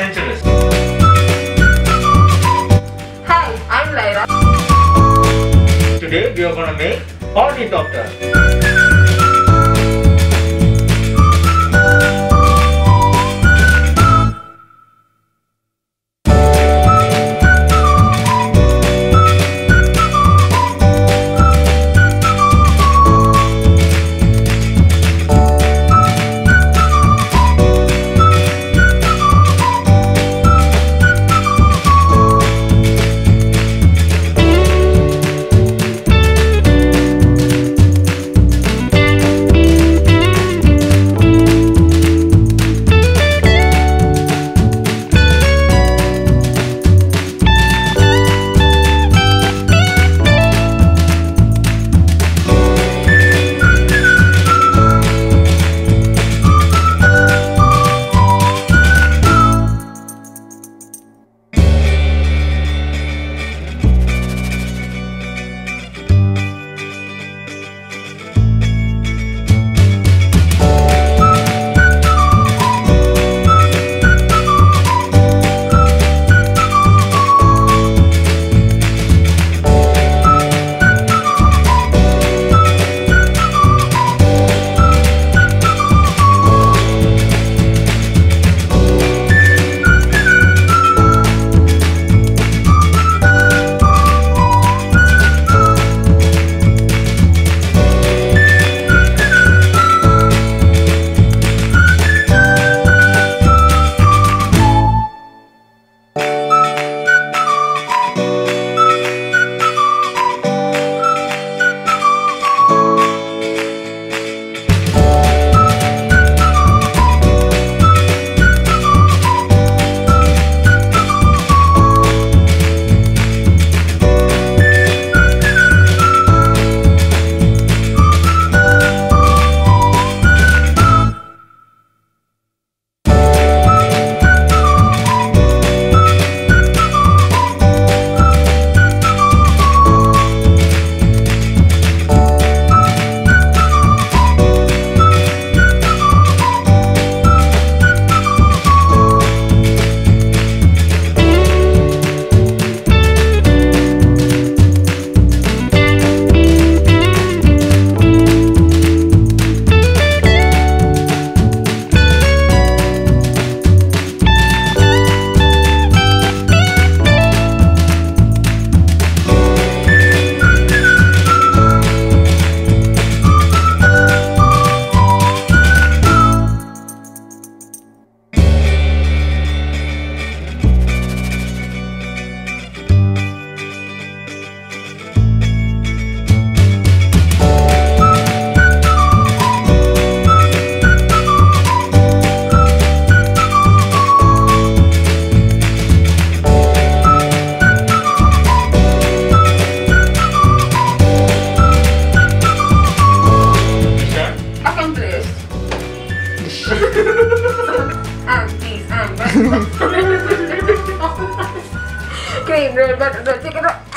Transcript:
centuries. Hi, I'm Lyra. Today we are gonna make ornithopter. Okay, bro, bro, bro, take it up.